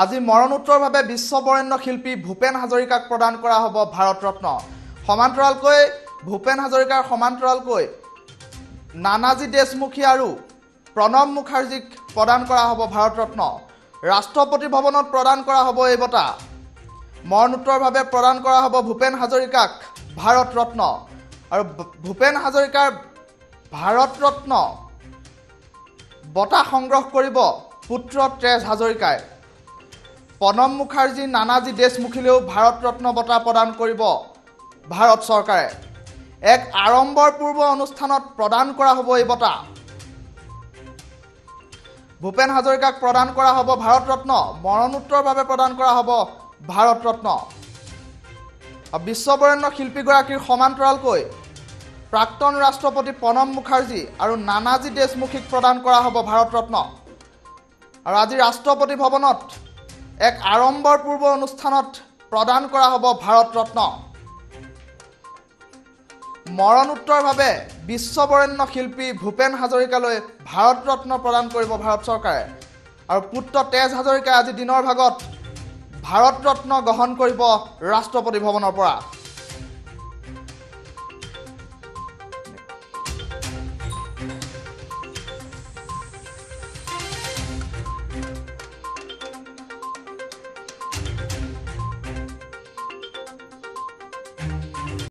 আজি মৰণোত্তৰভাৱে বিশ্ববৰেণ্য শিল্পী ভূপেন হাজৰিকাক প্ৰদান কৰা হ'ব ভাৰত ৰত্ন সমান্তৰালকৈ ভূপেন হাজৰিকাৰ সমান্তৰালকৈ নানাজী দেশমুখী আৰু প্ৰণৱ মুখাৰ্জীক প্ৰদান কৰা হ'ব ভাৰত ৰত্ন ৰাষ্ট্ৰপতি ভৱনত প্ৰদান কৰা হ'ব এই বঁটা। মৰণোত্তৰভাৱে প্ৰদান কৰা হ'ব ভূপেন হাজৰিকাক ভাৰত ৰত্ন আৰু ভূপেন হাজৰিকাৰ ভাৰত ৰত্ন বঁটা সংগ্ৰহ কৰিব পুত্ৰ তেজ হাজৰিকাই। প্ৰণৱ মুখাৰ্জী নানাজী দেশমুখীলৈও ভাৰত ৰত্ন বঁটা প্ৰদান কৰিব ভাৰত চৰকাৰে। এক আড়ম্বৰপূৰ্ব অনুষ্ঠানত প্ৰদান কৰা হ'ব এই বঁটা। ভূপেন হাজৰিকাক প্ৰদান কৰা হ'ব ভাৰত ৰত্ন মৰণোত্তৰভাৱে প্ৰদান কৰা হ'ব ভাৰত ৰত্ন। বিশ্ববৰেণ্য শিল্পীগৰাকীৰ সমান্তৰালকৈ প্ৰাক্তন ৰাষ্ট্ৰপতি প্ৰণৱ মুখাৰ্জী আৰু নানাজী দেশমুখীক প্ৰদান কৰা হ'ব ভাৰত ৰত্ন। আৰু আজি ৰাষ্ট্ৰপতি ভৱনত এক আড়ম্বৰপূৰ্ব অনুষ্ঠানত প্ৰদান কৰা হ'ব ভাৰত ৰত্ন। মৰণোত্তৰভাৱে বিশ্ববৰেণ্য শিল্পী ভূপেন হাজৰিকালৈ ভাৰত ৰত্ন প্ৰদান কৰিব ভাৰত চৰকাৰে। আৰু পুত্ৰ তেজ হাজৰিকাই আজি দিনৰ ভাগত ভাৰত ৰত্ন গ্ৰহণ কৰিব ৰাষ্ট্ৰপতি ভৱনৰ পৰা।